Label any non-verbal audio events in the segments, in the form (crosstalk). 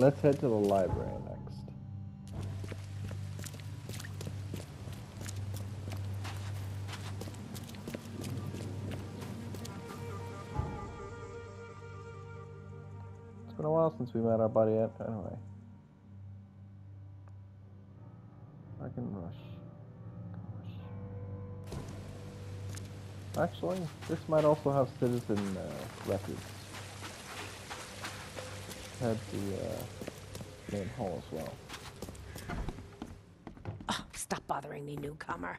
Let's head to the library next. It's been a while since we met our buddy Ed. Anyway. I can rush. Rush. Actually, this might also have citizen uh, records. Head the uh, main hall as well. Oh, stop bothering me, newcomer.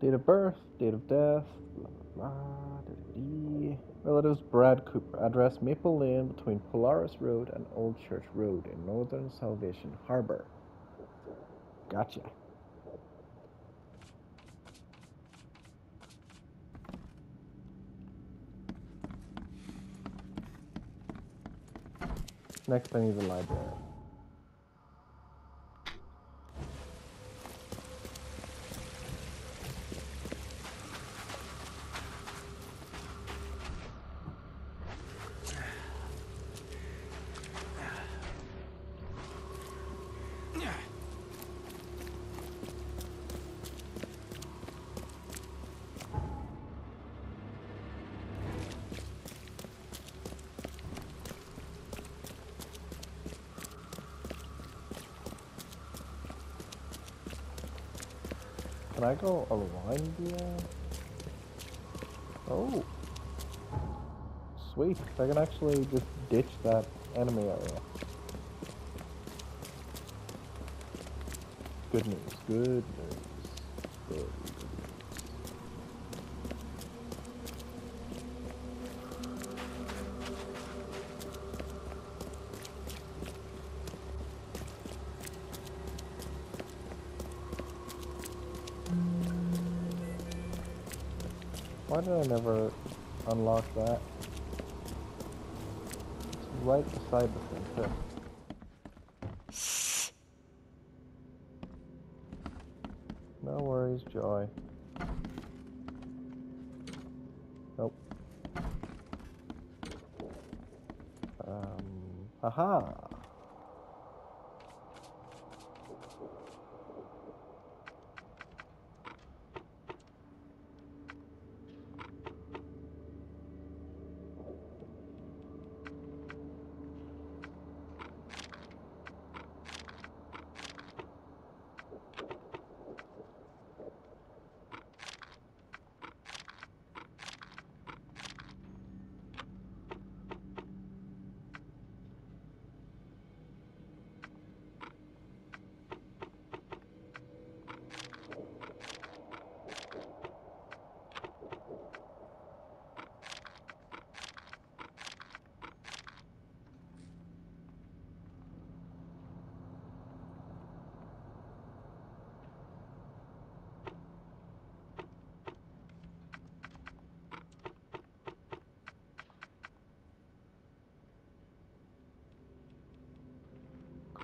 Date of birth, date of death, Relatives Brad Cooper. Address Maple Lane between Polaris Road and Old Church Road in Northern Salvation Harbor. Gotcha. Next, I need the library. Can I go around the... Oh. Sweet. I can actually just ditch that enemy area. Good news. Good news. Right beside the thing, too. No worries, Joy. Nope. Um, aha!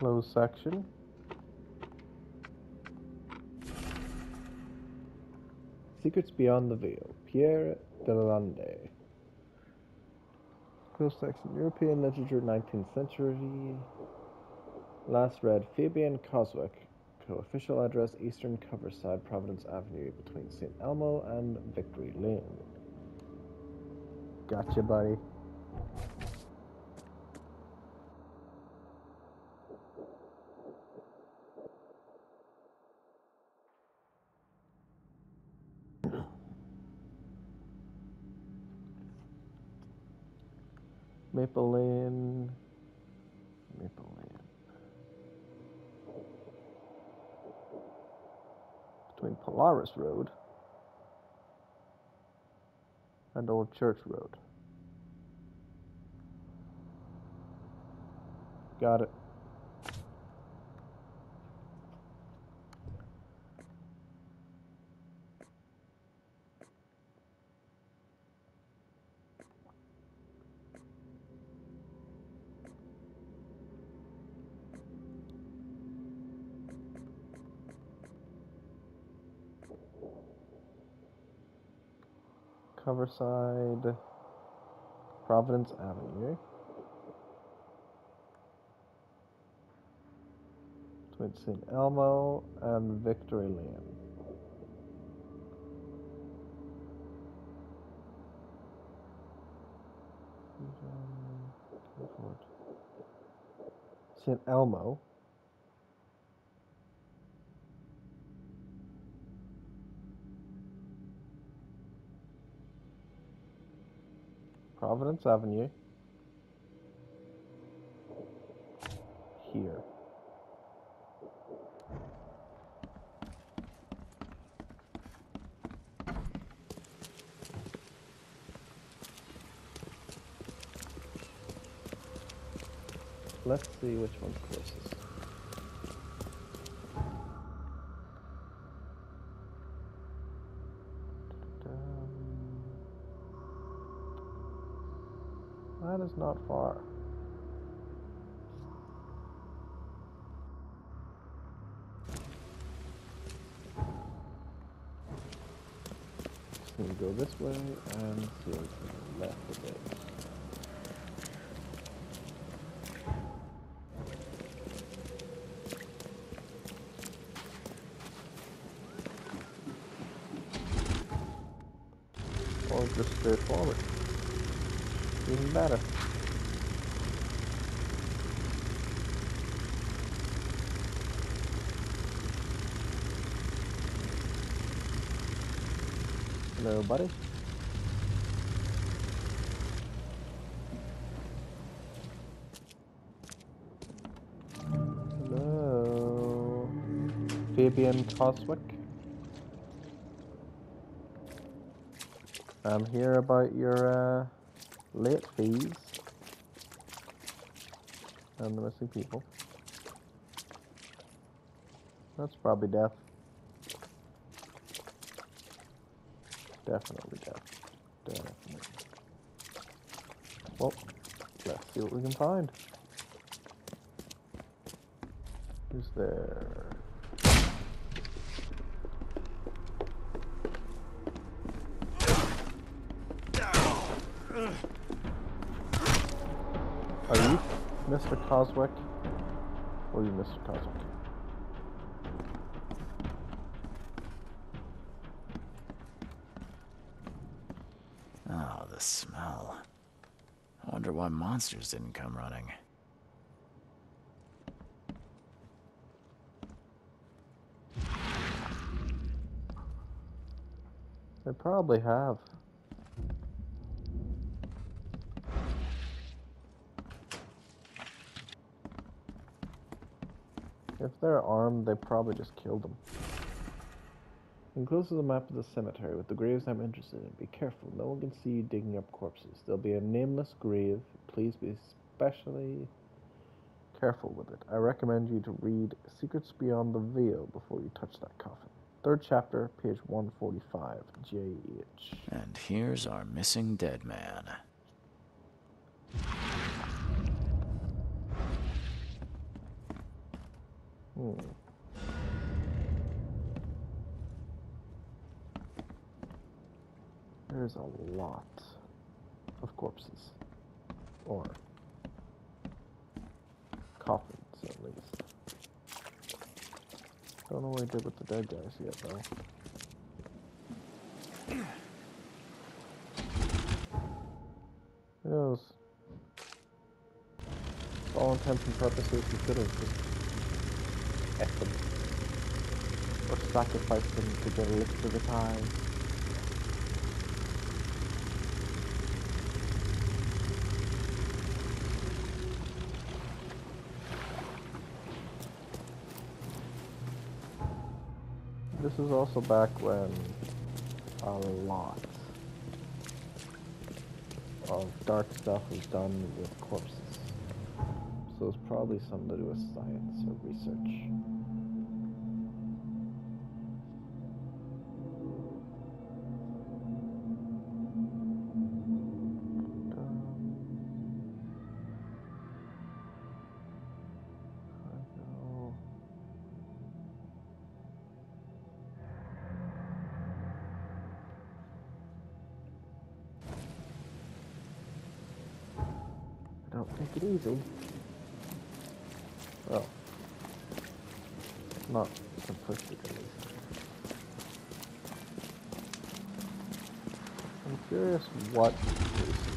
Closed section. Secrets Beyond the Veil. Pierre Delalande. Closed section. European literature, 19th century. Last read Fabian Coswick. Co-official address Eastern Coverside, Providence Avenue, between St. Elmo and Victory Lane. Gotcha, buddy. Maple Lane. Maple Lane. Polaris Road and Old Church Road. Got it. Coverside, Providence Avenue. Between St. Elmo and Victory Lane. St. Elmo. Providence Avenue. Here. Let's see which one's closest. That is not far. Just gonna go this way and see to the left of it. Or just straight forward. Even better. Hello, buddy. Hello. Fabian Coswick. I'm here about your uh, late fees and the missing people. That's probably death. Definitely. Definitely. Well, let's see what we can find. Who's there? Are you Mr. Coswick? Or are you Mr. Coswick? Oh, the smell. I wonder why monsters didn't come running. They probably have. If they're armed, they probably just killed them. Encloses a map of the cemetery with the graves I'm interested in. Be careful, no one can see you digging up corpses. There'll be a nameless grave. Please be especially careful with it. I recommend you to read Secrets Beyond the Veil before you touch that coffin. Third chapter, page 145, J.H. And here's our missing dead man. Hmm. There's a lot of corpses. Or coffins, at least. Don't know what I did with the dead guys yet, though. Who knows? For all intents and purposes, we could have just ate them. Or sacrificed them to get a lick to is also back when a lot of dark stuff was done with corpses. So it's probably something to do with science or research. Easy. Well, not simplistic at least. I'm curious what Jason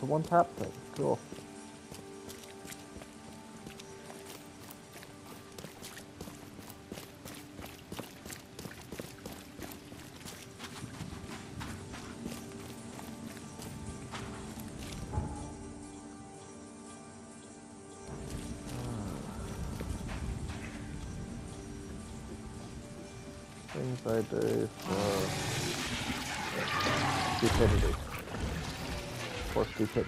A one tap thing. Cool. Things I do for stupidity. A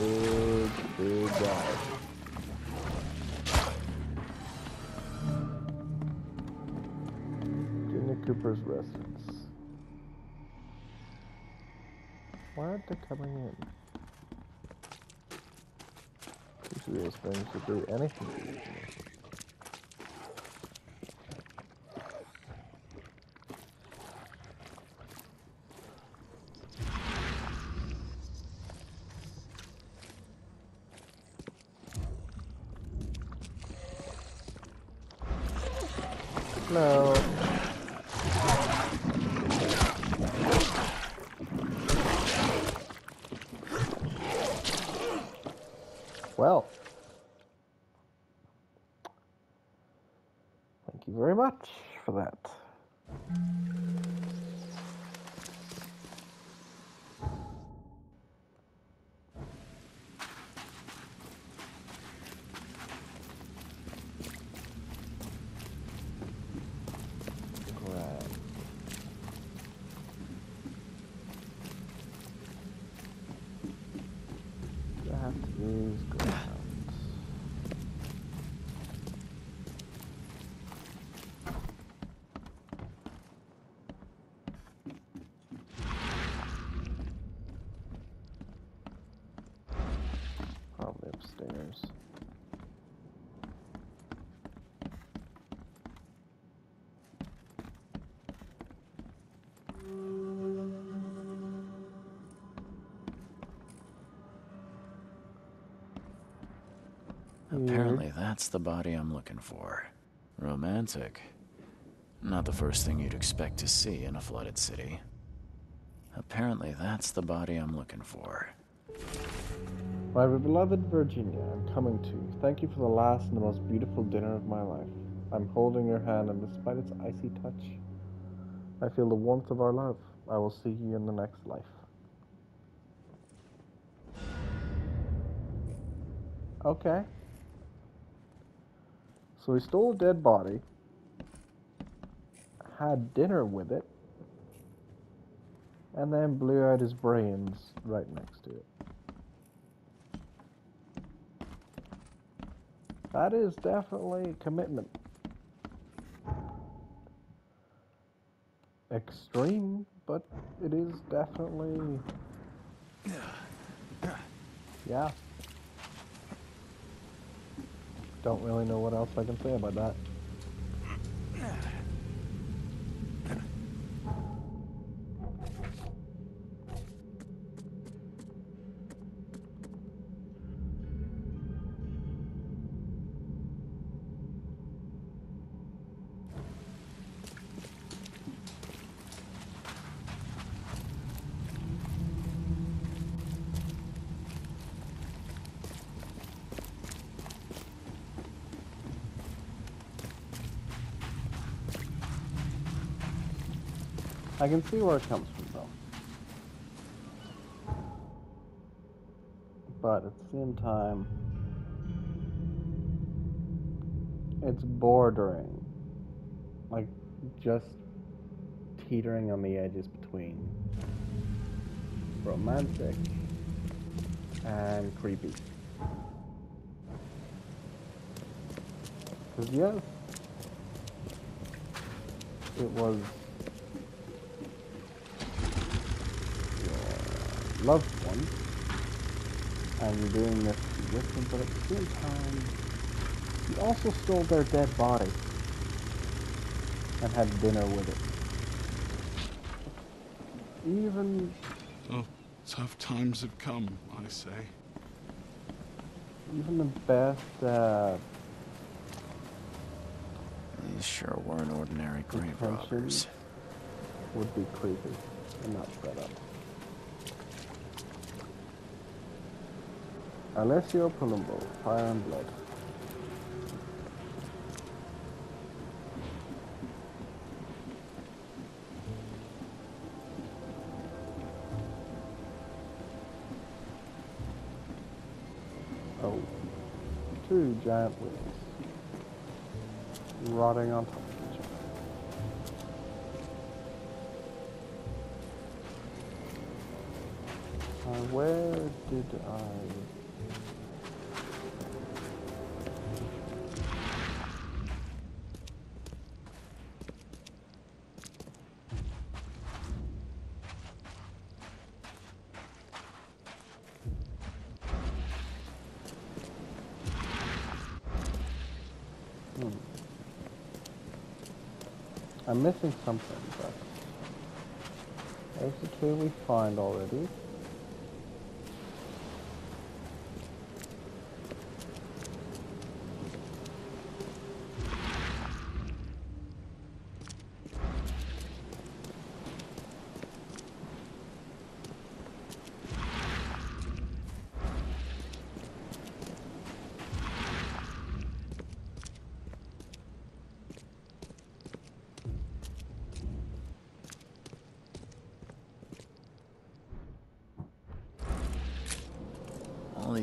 big, big guy. Junior Cooper's residence. Why aren't they coming in? Usually those things would do anything to Apparently, mm-hmm. that's the body I'm looking for. Romantic. Not the first thing you'd expect to see in a flooded city. Apparently, that's the body I'm looking for. My beloved Virginia, I'm coming to you. Thank you for the last and the most beautiful dinner of my life. I'm holding your hand, and despite its icy touch, I feel the warmth of our love. I will see you in the next life. Okay. So he stole a dead body, had dinner with it, and then blew out his brains right next to it. That is definitely commitment. Extreme, but it is definitely. Yeah. Don't really know what else I can say about that. I can see where it comes from, though. But at the same time, it's bordering. Like, just teetering on the edges between romantic and creepy. Because, yes, it was loved one, and you're doing this with them, but at the same time, you also stole their dead body and had dinner with it. Even Oh, tough times have come, I say. even the best uh, These sure weren't ordinary grave robbers. would be creepy and not set up. Alessio Palumbo, Fire and Blood. Oh, two giant wings rotting on top. Uh, where did I... I'm missing something, but there's the two we find already.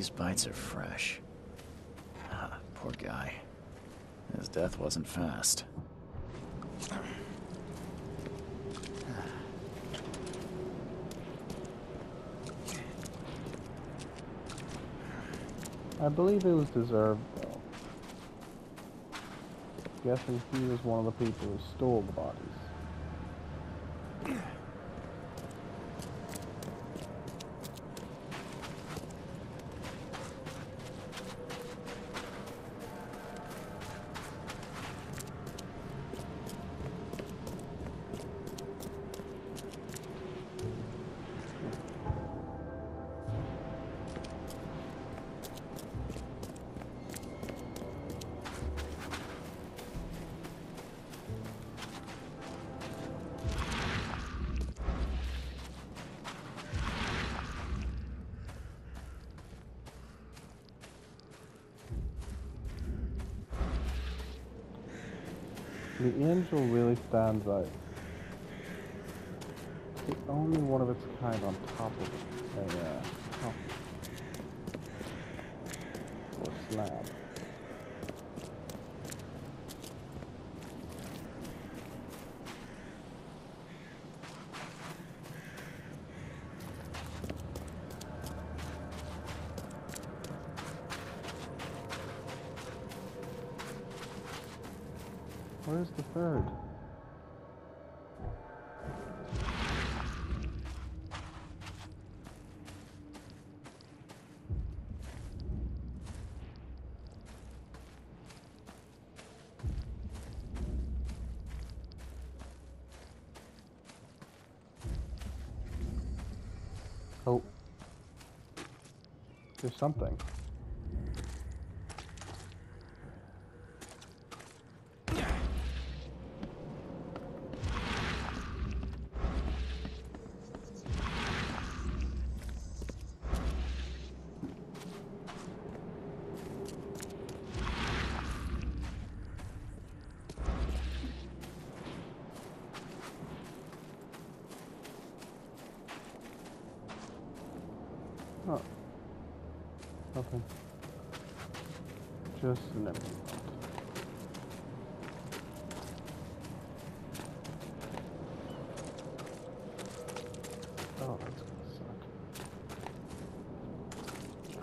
These bites are fresh. Ah, poor guy. His death wasn't fast. I believe it was deserved, though. Guessing he was one of the people who stole the bodies. Stands out. The only one of its kind on top of a uh, top or slab. Where's the third? Something. Oh. Nothing. Just an empty vault. Oh, that's gonna suck.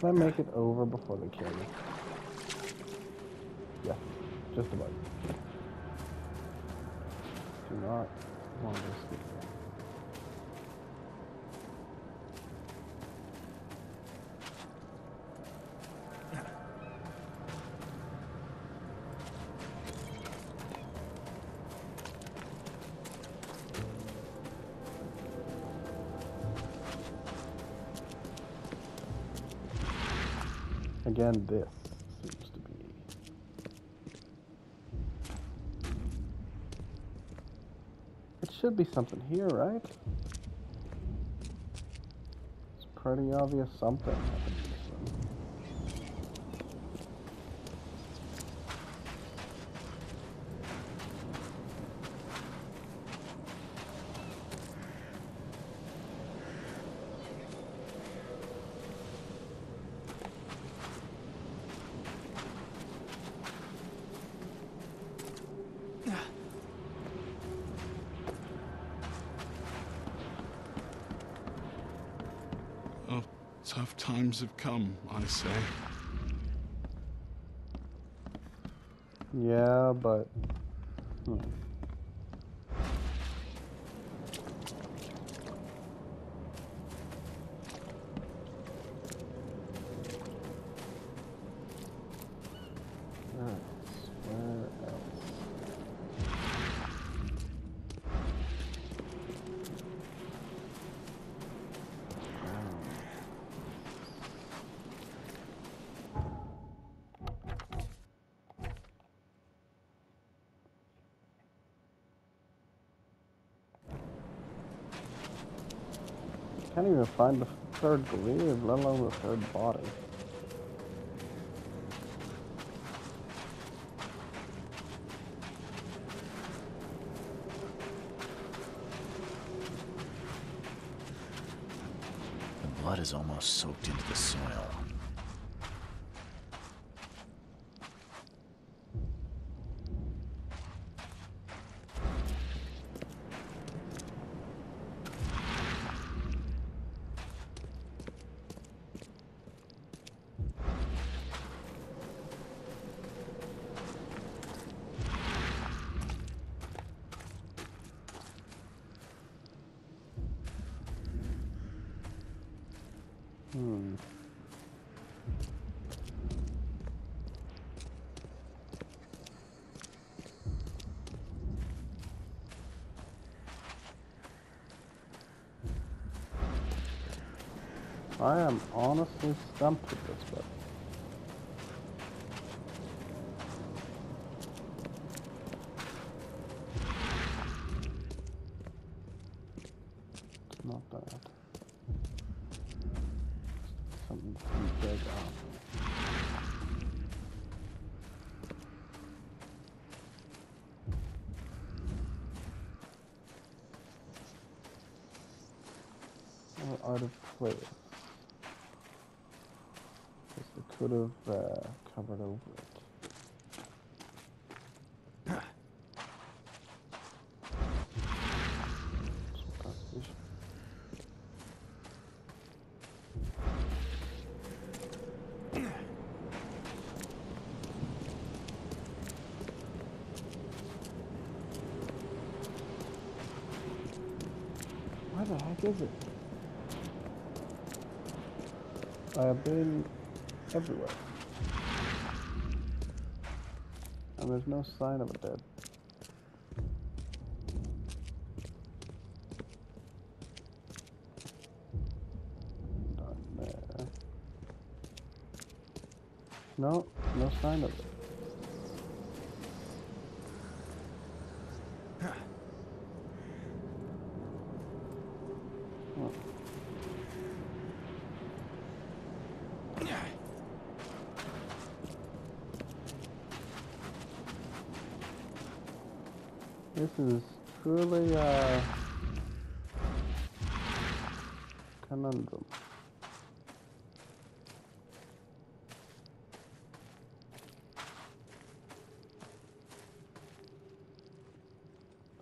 Can I make it over before they kill me? Again, this seems to be. It should be something here, right? It's pretty obvious something happened to this one. Oh, tough have come, I say. Yeah, but. Hmm. Where else? Where else? Can't even find the third grave, let alone the third body. The blood is almost soaked into the soil. Hmm. I am honestly stumped with this one. It's not that. Something to dig up. Or out of place. Guess they could have over. Where the heck is it? I have been everywhere. There's no sign of it dead. Down there. No, no sign of it. Well, This is truly a conundrum.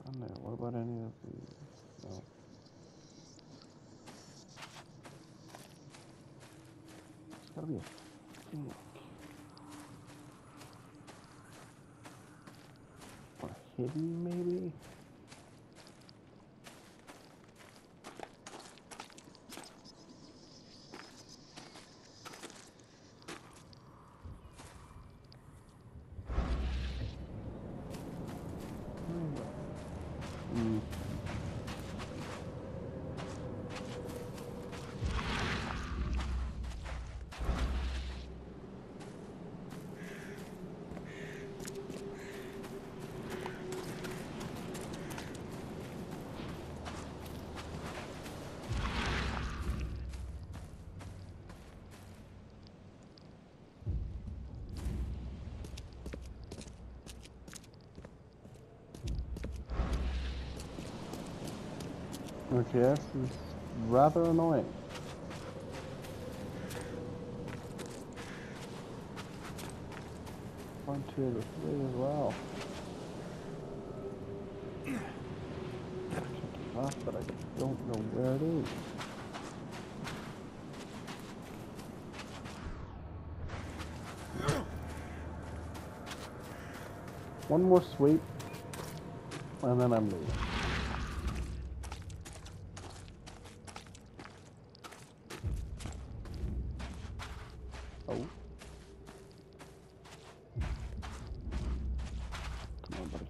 Down there, what about any of these? No. Gotta be a sink. Or This is rather annoying. One, two, three as well. Off, but I don't know where it is. One more sweep, and then I'm leaving. Oh. Come on, buddy.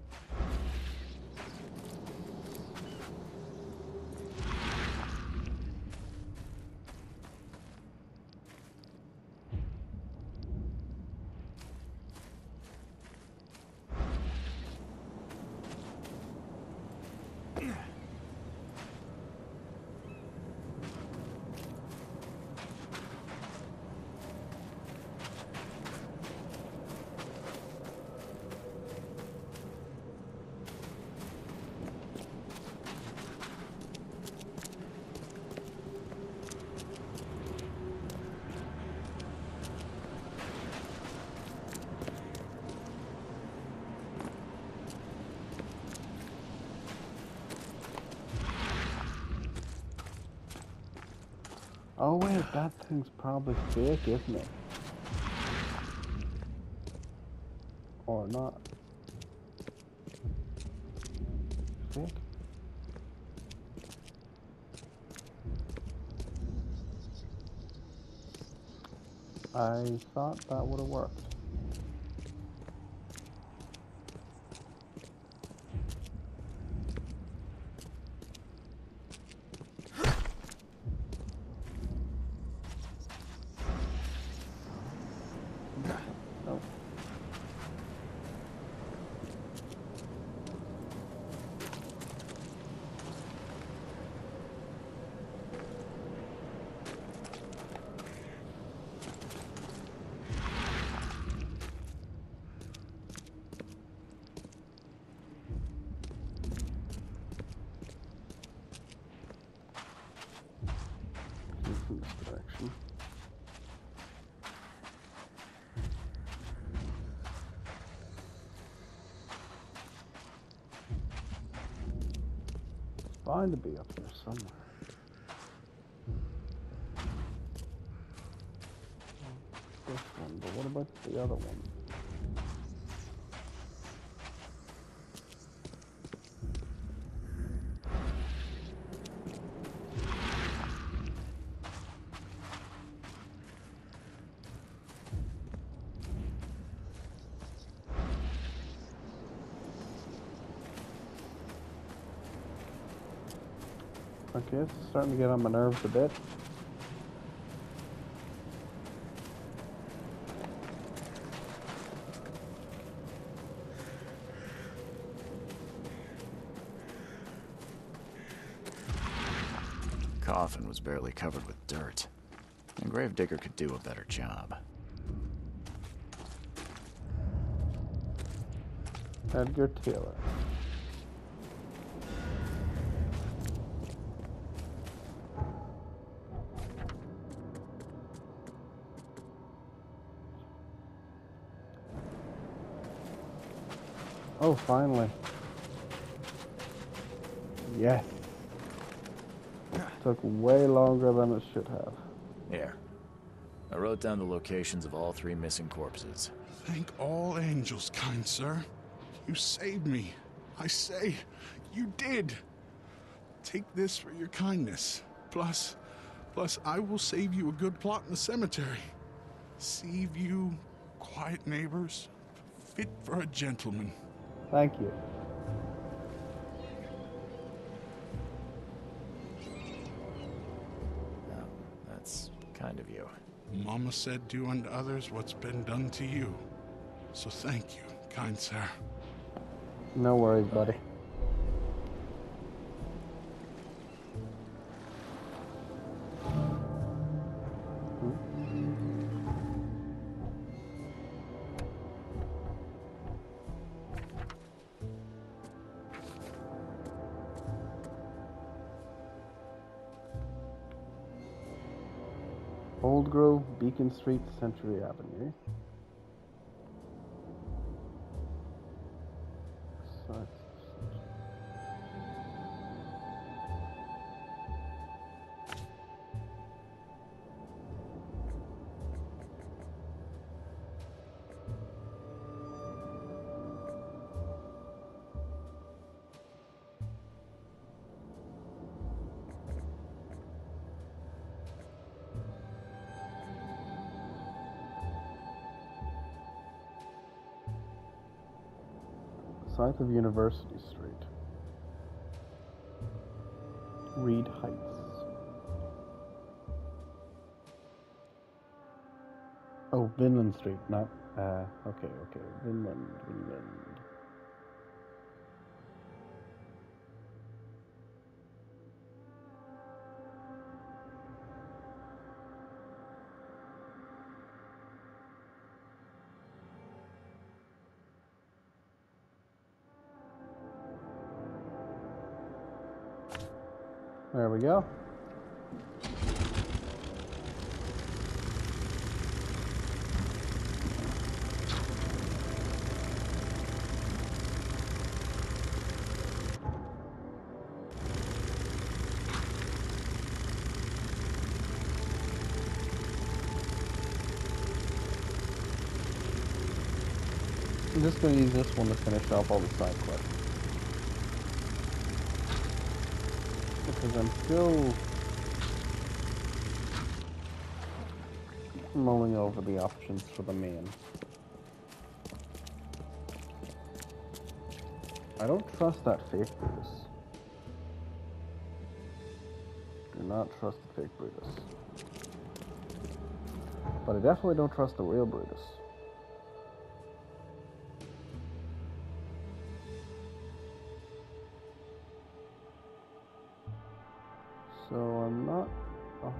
That thing's probably fake, isn't it? Or not. Fake? I thought that would have worked. Oh. in this direction. It's bound to be up there somewhere. This one, but what about the other one? Okay, it's starting to get on my nerves a bit. Coffin was barely covered with dirt. A gravedigger could do a better job. Edgar Taylor. Oh, finally. Yes. Took way longer than it should have. Here. I wrote down the locations of all three missing corpses. Thank all angels, kind sir. You saved me. I say, you did. Take this for your kindness. Plus, plus, I will save you a good plot in the cemetery. Save you, quiet neighbors, fit for a gentleman. Thank you. That's kind of you. Mama said, do unto others what's been done to you. So thank you, kind sir. No worries, buddy. Old Grove, Beacon Street, Century Avenue. Site of University Street. Reed Heights. Oh, Vinland Street, not, uh, okay, okay, Vinland, Vinland. We go. I'm just going to use this one to finish off all the side quests. Because I'm still mulling over the options for the main. I don't trust that fake Brutus. Do not trust the fake Brutus. But I definitely don't trust the real Brutus.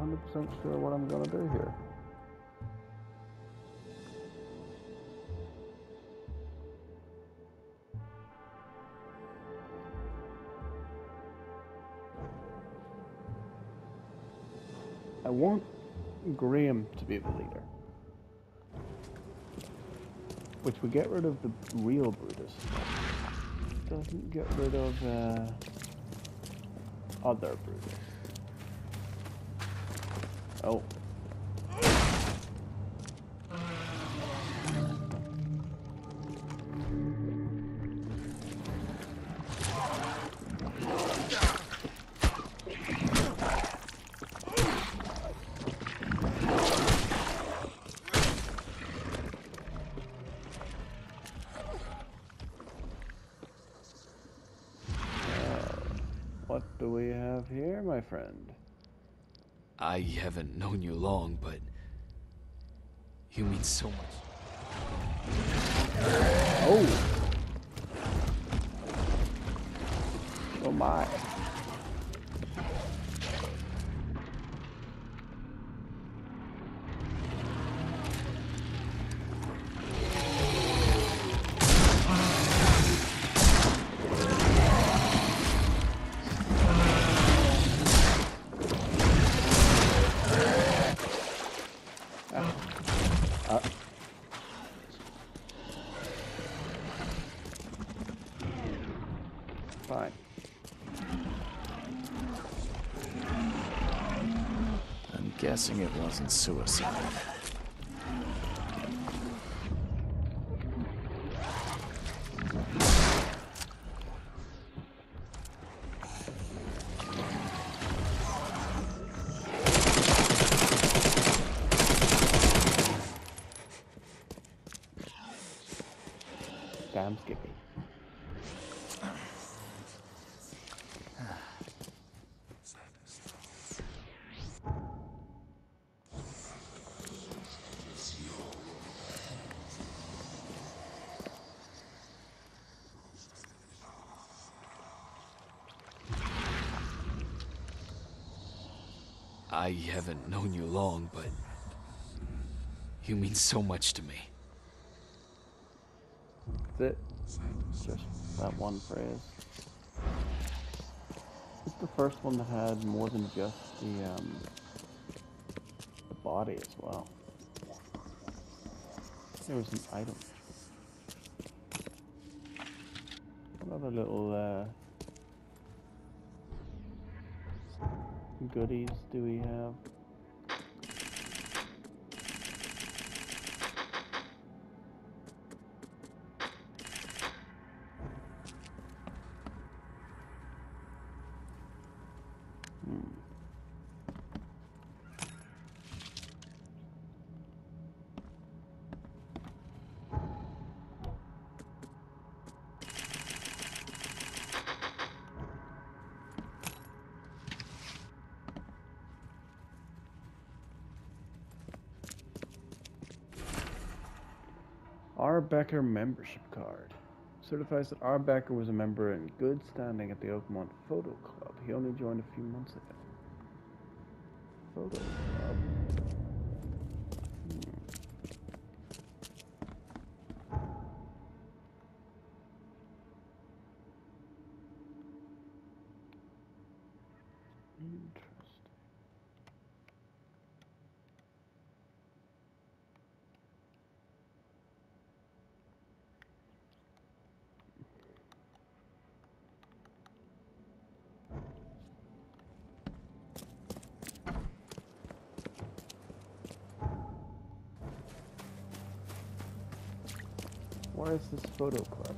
100% sure what I'm going to do here. I want Graham to be the leader. Which would get rid of the real Brutus. Doesn't get rid of uh, other Brutus. Oh. Uh, what do we have here, my friend? I haven't known you long, but you mean so much. Oh! Oh my. Guessing it wasn't suicide. I haven't known you long, but you mean so much to me. That's it. Just that one phrase. It's the first one that had more than just the um, the body as well. There was an item. What other little uh, goodies do we have? Hmm. R. Becker membership card. Certifies that R. Becker was a member in good standing at the Oakmont Photo Club. He only joined a few months ago. Photo Club. Hmm. Interesting. Where is this photo club?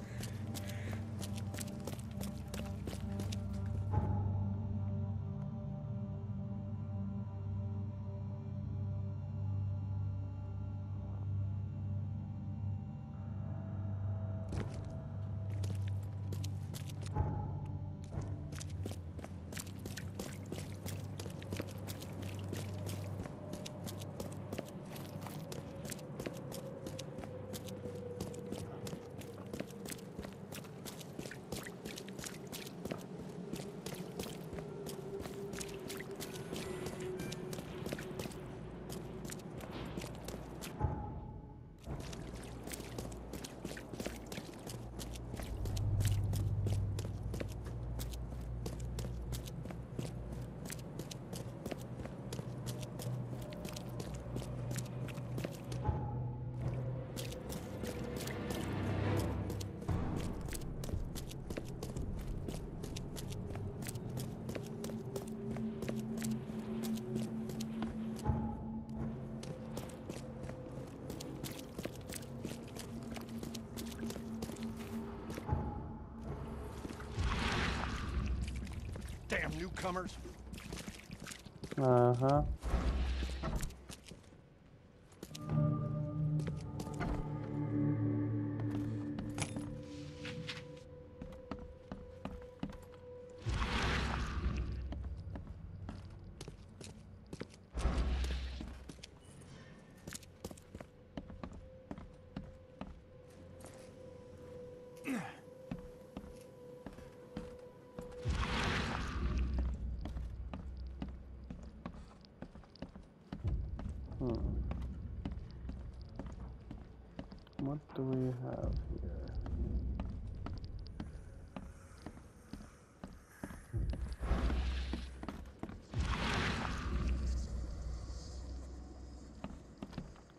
Do we have here?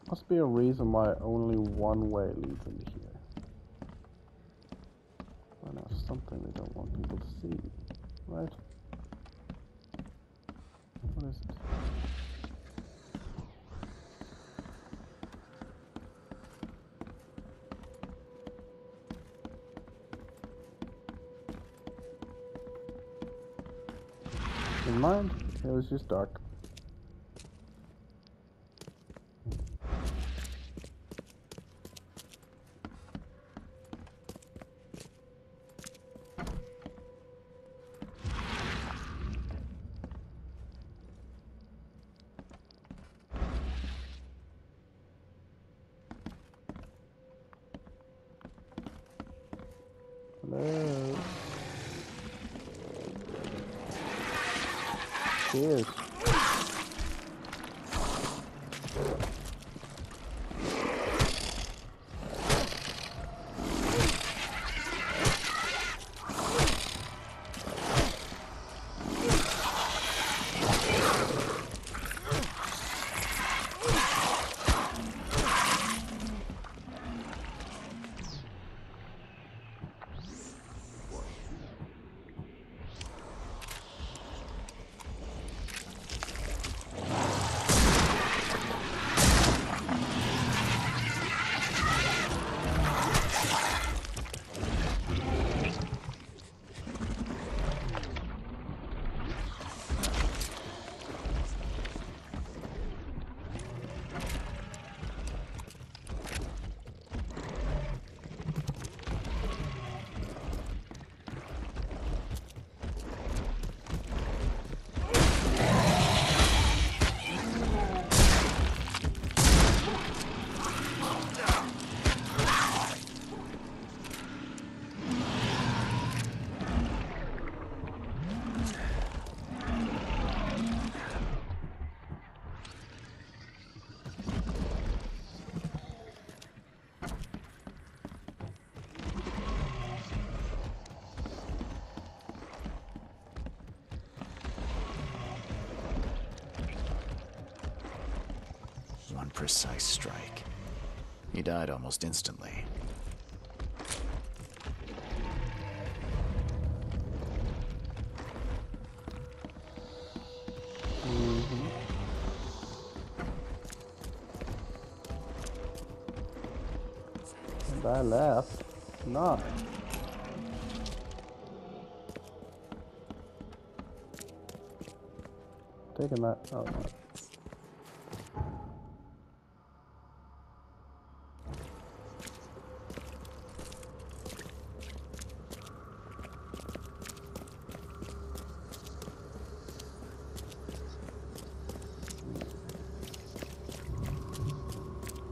Must be a reason why only one way leads into here. I know something they don't want people to see, right? What is it? Never It was just dark. Precise strike. He died almost instantly. Mm-hmm. I left. Nine. Taking that. Oh, no.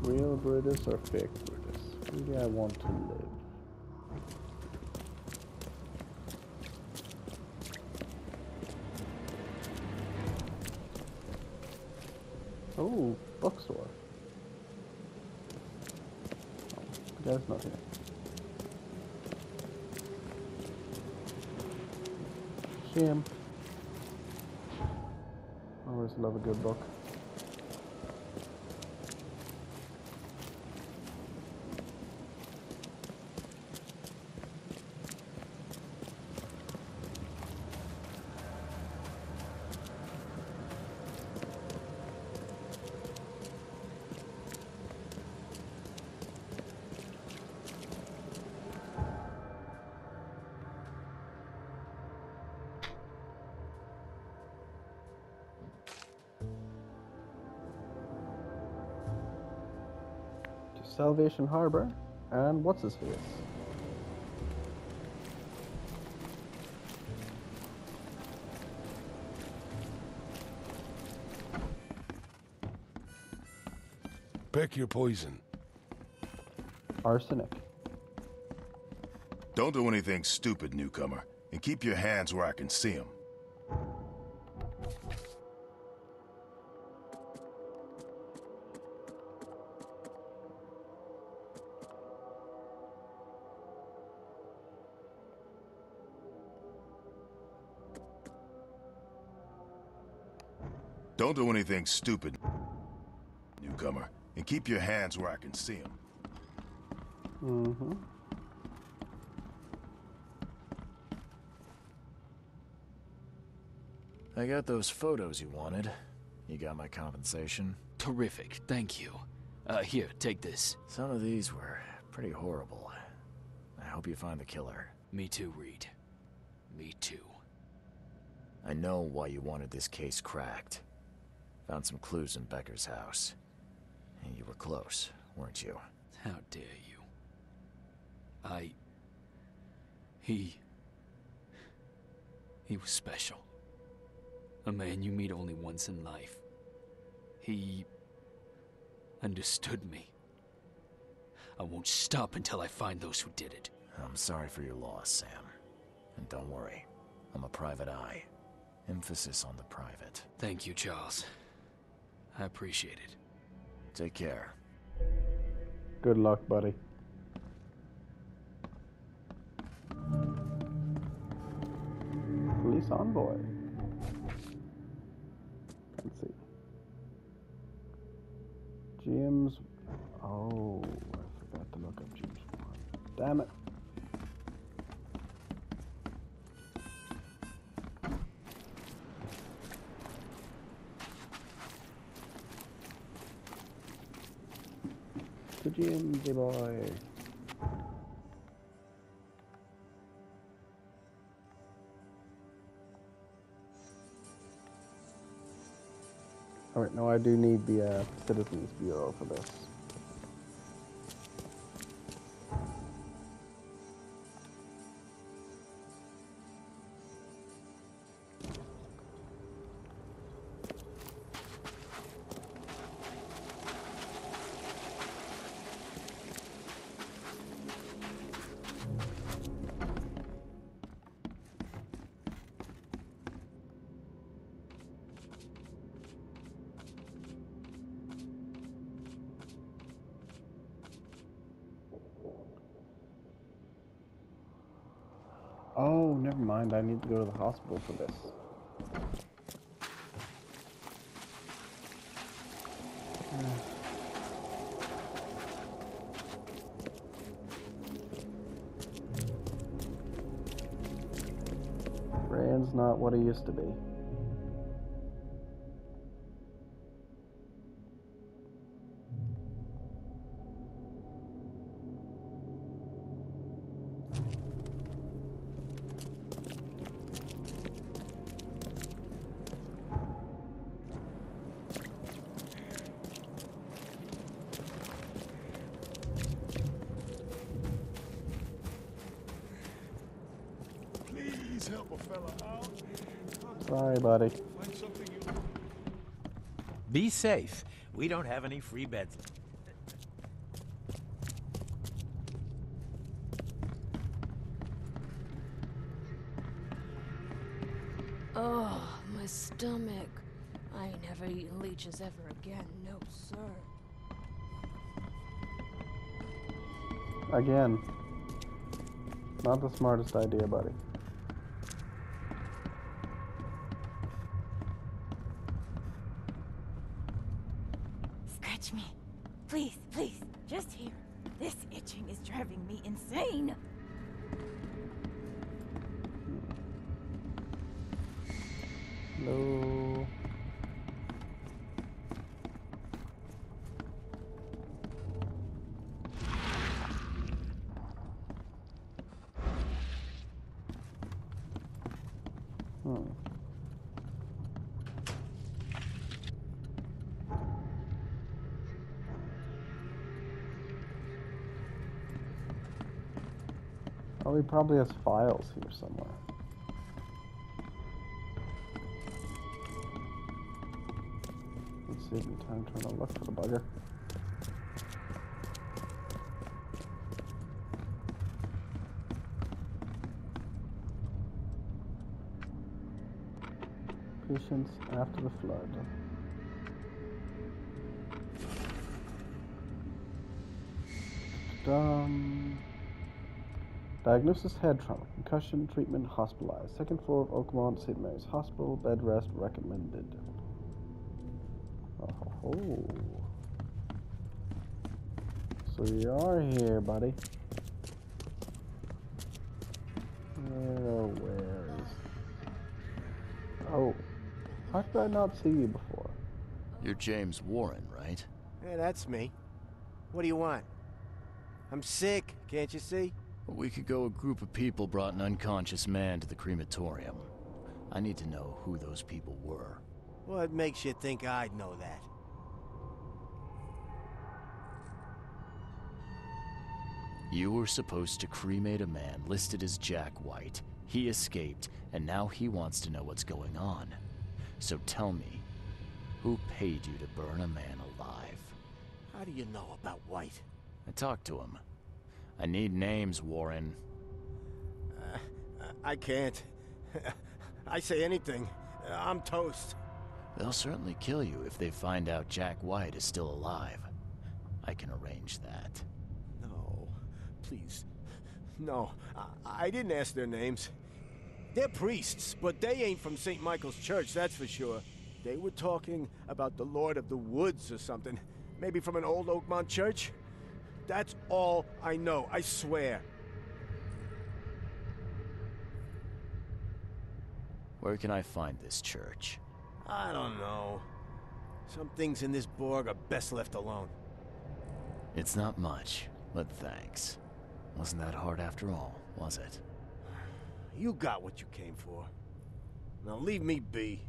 Real Brutus or fake Brutus? Do I want to live? Oh, bookstore. Oh, there's nothing. Shame. Always love a good book. Salvation Harbor, and what's his face? Pick your poison. Arsenic. Don't do anything stupid, newcomer, and keep your hands where I can see them. Don't do anything stupid, newcomer, and keep your hands where I can see them. Mm-hmm. I got those photos you wanted. You got my compensation. Terrific, thank you. Uh, here, take this. Some of these were pretty horrible. I hope you find the killer. Me too, Reed. Me too. I know why you wanted this case cracked. Found some clues in Becker's house. And you were close, weren't you? How dare you? I. He. He was special. A man you meet only once in life. He. understood me. I won't stop until I find those who did it. I'm sorry for your loss, Sam. And don't worry, I'm a private eye. Emphasis on the private. Thank you, Charles. I appreciate it. Take care. Good luck, buddy. Police envoy. Let's see. James. Oh, I forgot to look up James. Damn it. To James, boy. Alright, no, I do need the uh, Citizens Bureau for this. Need to go to the hospital for this. Rand's not what he used to be. Please help a fella out. Sorry, buddy. Find something you Be safe. We don't have any free beds. Oh, my stomach. I ain't never eaten leeches ever again, no sir. Again. Not the smartest idea, buddy. Probably has files here somewhere. Let's save me time trying to look for the bugger. Patients after the flood. Dum. Diagnosis head trauma, concussion, treatment, hospitalized. Second floor of Oakmont St. Mary's Hospital, bed rest recommended. Oh, ho, ho. So you are here, buddy. Where, where is... Oh, how did I not see you before? You're James Warren, right? Yeah, that's me. What do you want? I'm sick, can't you see? A week ago, a group of people brought an unconscious man to the crematorium. I need to know who those people were. What makes you think I'd know that? You were supposed to cremate a man listed as Jack White. He escaped, and now he wants to know what's going on. So tell me, who paid you to burn a man alive? How do you know about White? I talked to him. I need names, Warren. Uh, I can't. (laughs) I say anything. I'm toast. They'll certainly kill you if they find out Jack White is still alive. I can arrange that. No, please. No, I, I didn't ask their names. They're priests, but they ain't from St. Michael's Church, that's for sure. They were talking about the Lord of the Woods or something. Maybe from an old Oakmont church? That's all I know, I swear. Where can I find this church? I don't know. Some things in this Borg are best left alone. It's not much, but thanks. Wasn't that hard after all, was it? (sighs) You got what you came for. Now leave me be.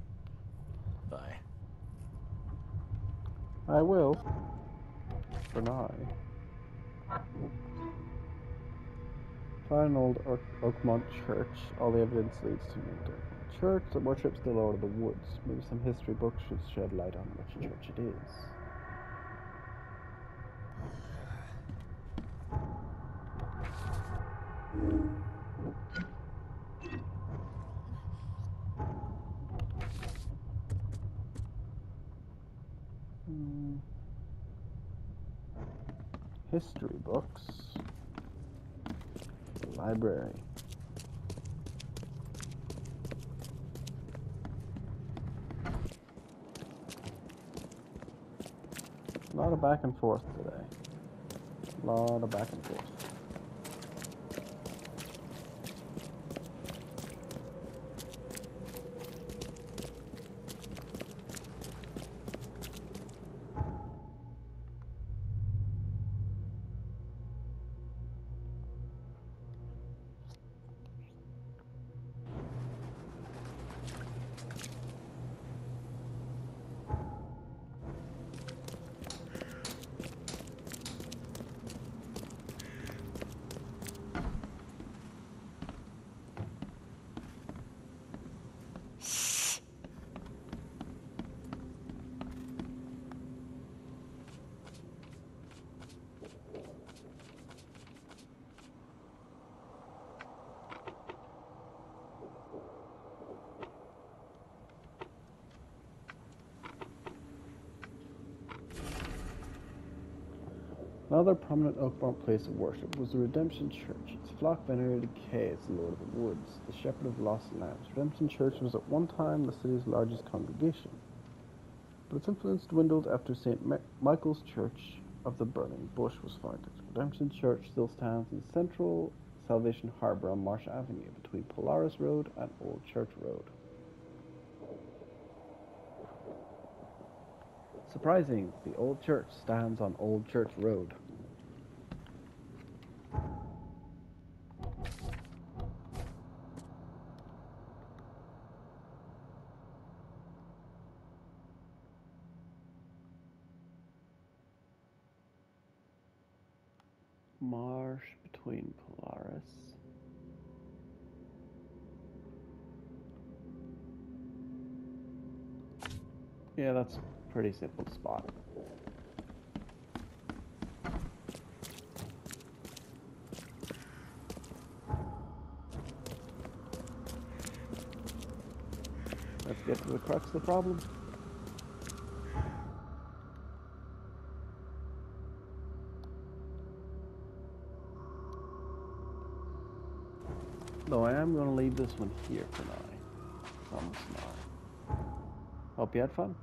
Bye. I will. For now. Find an old Oak Oakmont church. All the evidence leads to Minter. Church that worships the Lord of the Woods. Maybe some history books should shed light on which church it is. (sighs) Hmm. History books. Library. A lot of back and forth today. A lot of back and forth. Another prominent Oakmont place of worship was the Redemption Church. Its flock venerated Kay as the Lord of the Woods, the shepherd of lost lambs. Redemption Church was at one time the city's largest congregation, but its influence dwindled after St. Ma- Michael's Church of the Burning Bush was founded. Redemption Church still stands in central Salvation Harbor on Marsh Avenue between Polaris Road and Old Church Road. Surprising, the old church stands on Old Church Road. Marsh between Polaris. Yeah, that's a pretty simple spot. Let's get to the crux of the problem. Though I am going to leave this one here for now. Almost now. Hope you had fun.